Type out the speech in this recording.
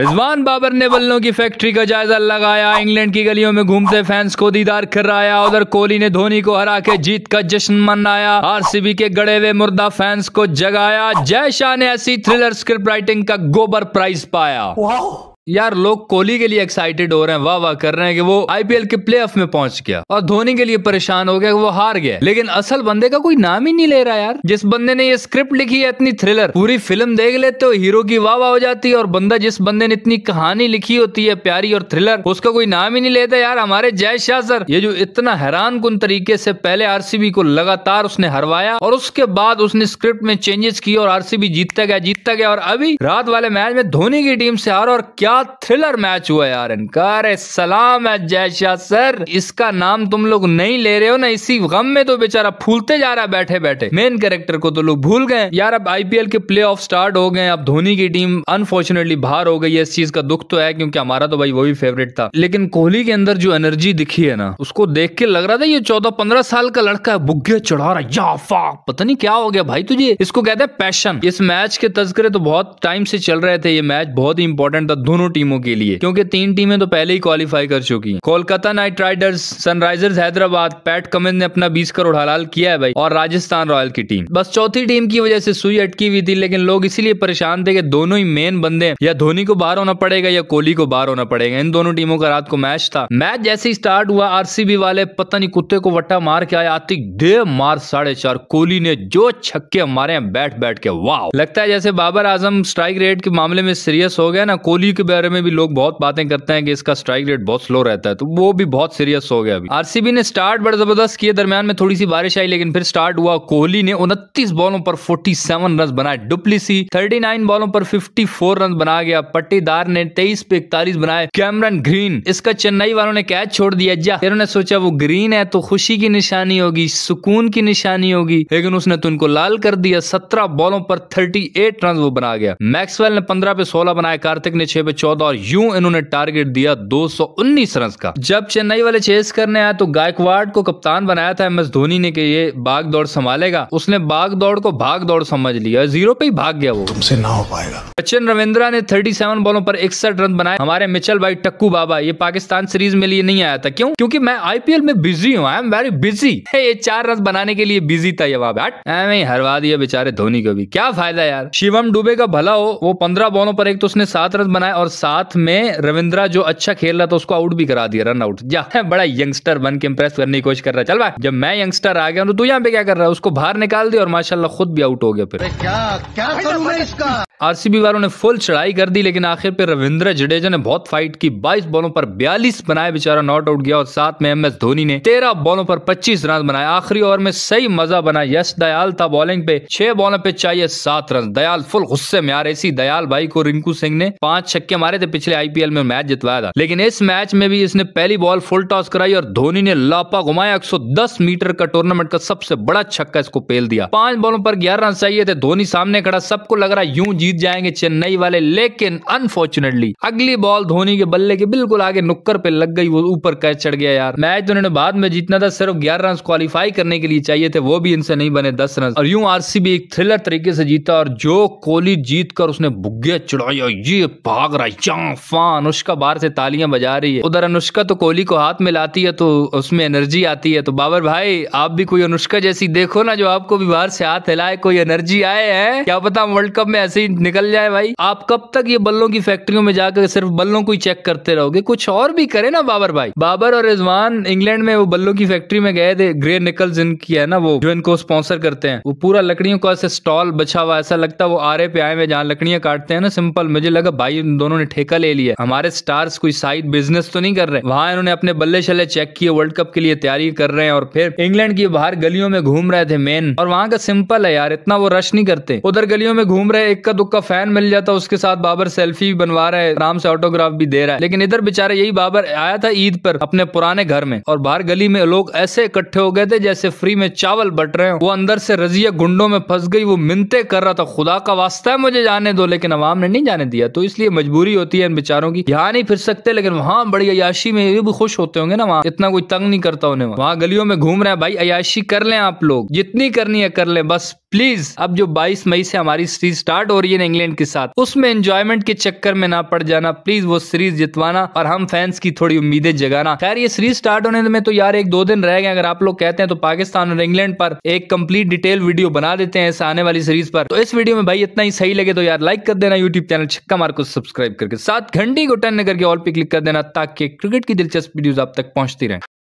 रिजवान बाबर ने बल्लों की फैक्ट्री का जायजा लगाया, इंग्लैंड की गलियों में घूमते फैंस को दीदार कराया, उधर कोहली ने धोनी को हरा के जीत का जश्न मनाया, आरसीबी के गड़े हुए मुर्दा फैंस को जगाया, जय शाह ने ऐसी थ्रिलर स्क्रिप्ट राइटिंग का गोबर प्राइज पाया। यार लोग कोहली के लिए एक्साइटेड हो रहे हैं, वाह वाह कर रहे हैं कि वो आईपीएल के प्लेऑफ में पहुँच गया। और धोनी के लिए परेशान हो गया कि वो हार गया। लेकिन असल बंदे का कोई नाम ही नहीं ले रहा यार। जिस बंदे ने ये स्क्रिप्ट लिखी है, इतनी थ्रिलर पूरी फ़िल्म देख लेते हो हीरो की वाह वाह हो जाती है। और बंदा, जिस बंदे ने इतनी कहानी लिखी होती है, प्यारी और थ्रिलर उसका कोई नाम ही नहीं लेता यार। हमारे जय शाह सर, ये जो इतना हैरान कुन तरीके से पहले आरसीबी को लगातार उसने हरवाया, और उसके बाद उसने स्क्रिप्ट में चेंजेस किए और आरसीबी जीतता गया जीतता गया। और अभी रात वाले मैच में धोनी की टीम से हार, और क्या थ्रिलर मैच हुआ यार इनका? अरे सलाम है जय शाह सर। इसका नाम तुम लोग नहीं ले रहे हो ना, इसी गम में तो बेचारा फूलते जा रहा है बैठे बैठे मेन कैरेक्टर को तो लोग भूल गए। यार अब आईपीएल के प्ले ऑफ़ स्टार्ट हो गए, अब धोनी की टीम अनफॉर्चुनेटली बाहर हो गई है। इस चीज़ का दुख तो है, क्योंकि हमारा तो भाई वही फेवरेट था। लेकिन कोहली के अंदर जो एनर्जी दिखी है ना, उसको देख के लग रहा था ये चौदह पंद्रह साल का लड़का है, बुग्गे चढ़ा रहा या फा पता नहीं क्या हो गया भाई तुझे। इसको कहते हैं पैशन इस मैच के तस्करे तो बहुत टाइम से चल रहे थे, ये मैच बहुत ही इंपॉर्टेंट था। दोनों टीमों के लिए, क्योंकि तीन टीमें तो पहले ही क्वालिफाई कर चुकी हैं। Kolkata Knight Riders, Sunrisers, Hyderabad, Pat Cummins ने अपना बीस करोड़ हलाल किया है भाई, और राजस्थान रॉयल की टीम। बस चौथी टीम की वजह से सुई अटकी हुई थी, लेकिन लोग इसीलिए परेशान थे कि दोनों ही मेन बंदे या धोनी को बाहर होना पड़ेगा, या कोहली को बाहर होना पड़ेगा। इन दोनों टीमों का रात को मैच था। मैच जैसे ही स्टार्ट हुआ आरसीबी वाले पता नहीं कुत्ते को वट्टा मार के आए आती दे मार साढ़े चार। कोहली ने जो छक्के मारे हैं, बैठ बैठ के वाह लगता है जैसे बाबर आज़म स्ट्राइक रेट के मामले में सीरियस हो गया ना, कोहली के बारे में भी लोग बहुत बातें करते हैं कि इसका स्ट्राइक रेट बहुत स्लो रहता है तो वो भी बहुत सीरियस हो गया अभी। आरसीबी ने स्टार्ट बड़ा ज़बरदस्त किए दरमियान में थोड़ी सी बारिश आई, लेकिन फिर स्टार्ट हुआ। कोहली ने उनतीस बॉलों पर 47 रन बनाए, डुप्लीसी। 39 बॉलों पर 54 रन बना गया। पट्टीदार ने 23 पे इकतालीस बनाए, कैमरन ग्रीन। इसका चेन्नई वालों ने कैच छोड़ दिया। जा, फिर उन्होंने सोचा वो ग्रीन है तो खुशी की निशानी होगी, सुकून की निशानी होगी, लेकिन उसने तो उनको लाल कर दिया। सत्रह बॉलों पर थर्टी एट रन वो बना गया। मैक्सवेल ने पंद्रह पे सोलह बनाए, कार्तिक ने छह पे चौदह और यूँ इन्होंने टारगेट दिया 219 रन का। जब चेन्नई वाले चेस करने आए तो गायकवाड़ को कप्तान बनाया था एम एस धोनी ने कि ये भाग दौड़ संभालेगा। उसने भाग दौड़ को भाग दौड़ समझ लिया। ज़ीरो पे ही भाग गया वो। तुमसे ना हो पाएगा। सचिन रविंद्रा ने 37 बॉलों पर इकसठ रन बनाए। हमारे मिचल भाई टक्कू बाबा ये पाकिस्तान सीरीज़ में लिए नहीं आया था। क्यों? क्योंकि मैं आईपीएल में बिज़ी हूँ। आई एम वेरी बिज़ी ये चार रन बनाने के लिए बिज़ी था ये वहाँ हरवा दिया बेचारे धोनी को भी। क्या फ़ायदा यार? शिवम डुबे का भला हो वो पंद्रह बॉलों पर एक तो उसने सात रन बनाए और साथ में रविंद्रा जो अच्छा खेल रहा था उसको आउट भी करा दिया रन आउट जा बड़ा यंगस्टर बन के इम्प्रेस करने की कोशिश कर रहा है। चल भाई जब मैं यंगस्टर आ गया तो तू यहाँ पे क्या कर रहा है? उसको बाहर निकाल दिया और माशाला खुद भी आउट हो गया फिर। क्या क्या करूँ मैं इसका? आरसीबी वालों ने फुल चढ़ाई कर दी, लेकिन आखिर पे रविंद्र जडेजा ने बहुत फाइट की। 22 बॉलों पर 42 बनाए, बेचारा नॉट आउट गया और साथ में एम एस धोनी ने 13 बॉलों पर 25 रन बनाए। आखिरी ओवर में सही मज़ा बना। यश दयाल था बॉलिंग पे। छह बॉलों पे चाहिए सात रन। दयाल फुल गुस्से में आ रहे। इसी दयाल भाई को रिंकू सिंह ने पाँच छक्के मारे थे पिछले आईपीएल में मैच जितवाया था। लेकिन इस मैच में भी इसने पहली बॉल फुल टॉस कराई और धोनी ने लापा घुमाया। एक सौ दस मीटर का टूर्नामेंट का सबसे बड़ा छक्का इसको पेल दिया। पाँच बॉलों पर ग्यारह रन चाहिए थे। धोनी सामने खड़ा। सबको लग रहा यूँ जीत जाएँगे चेन्नई वाले, लेकिन अनफॉर्चुनेटली अगली बॉल धोनी के बल्ले के बिल्कुल आगे नुक्कर पे लग गई, वो ऊपर कैच चढ़ गया यार। मैच तो उन्होंने बाद में जीतना था, सिर्फ़ ग्यारह रन क्वालिफाई करने के लिए चाहिए थे, वो भी इनसे नहीं बने दस रन और यूँ आरसीबी एक थ्रिलर तरीके से जीता, और जो कोहली जीत कर उसने बुग्गे चढ़ाया ये भाग रहा अनुष्का बाहर से तालियाँ बजा रही है। उधर अनुष्का तो कोहली को हाथ में लाती है तो उसमें एनर्जी आती है। तो बाबर भाई, आप भी कोई अनुष्का जैसी देखो ना, जो आपको भी बाहर से हाथ हिलाए, कोई एनर्जी आए है? क्या पता वर्ल्ड कप में ऐसे ही निकल जाए भाई। आप कब तक ये बल्लों की फैक्ट्रियों में जाकर सिर्फ़ बल्लों को ही चेक करते रहोगे? कुछ और भी करे ना बाबर भाई। बाबर और रिजवान इंग्लैंड में वो बल्लों की फैक्ट्री में गए थे ग्रे निकल जिनकी है ना वो जो इनको स्पॉन्सर करते हैं। वो पूरा लकड़ियों का ऐसे स्टॉल बचा हुआ, ऐसा लगता है वो आरे पे आए हुए जहाँ लकड़ियाँ काटते हैं ना सिंपल मुझे लगा, भाई, इन दोनों ने ठेका ले लिया हमारे स्टार्स कोई साइड बिज़नेस तो नहीं कर रहे? वहाँ इन्होंने अपने बल्ले शल्ले चेक किए वर्ल्ड कप के लिए तैयारी कर रहे हैं और फिर इंग्लैंड की बाहर गलियों में घूम रहे थे मेन और वहाँ का सिंपल है यार, इतना वो रश नहीं करते। उधर गलियों में घूम रहे, एक का दुक्का फ़ैन मिल जाता, उसके साथ बाबर सेल्फी भी बनवा रहा है, आराम से ऑटोग्राफ भी दे रहा है। लेकिन इधर बेचारा यही बाबर आया था ईद पर, अपने पुराने घर में। और बाहर गली में लोग ऐसे इकट्ठे हो गए थे जैसे फ्री में चावल बट रहे हो। वो अंदर से रजिया गुंडों में फंस गई, वो मिनते कर रहा था, खुदा का वास्ता है मुझे जाने दो। लेकिन अवाम ने नहीं जाने दिया। तो इसलिए मजबूरी होती है इन बेचारों की। यहाँ नहीं फिर सकते, लेकिन वहाँ बड़ी अयाशी में ये भी खुश होते होंगे ना वहाँ। इतना कोई तंग नहीं करता उन्हें वहाँ गलियों में घूम रहे हैं, भाई, अयाशी कर लें आप लोग। जितनी करनी है कर लें, बस प्लीज़ अब जो 22 मई से हमारी सीरीज़ स्टार्ट हो रही है इंग्लैंड के साथ, उसमें एंजॉयमेंट के चक्कर में ना पड़ जाना। प्लीज़ वो सीरीज़ जितवाना और हम फैंस की थोड़ी उम्मीदें जगाना। खैर, ये सीरीज़ स्टार्ट होने में तो यार एक दो दिन रह गए, अगर आप लोग कहते हैं तो पाकिस्तान और इंग्लैंड पर एक कंप्लीट डिटेल वीडियो बना देते हैं आने वाली सीरीज़ पर। तो इस वीडियो में भाई इतना ही सही लगे तो यार लाइक कर देना यूट्यूब चैनल छक्का मार को सब्सक्राइब करके। साथ घंटी को टर्न करके ऑल पे क्लिक कर देना ताकि क्रिकेट की दिलचस्प वीडियो आप तक पहुँचती रहे।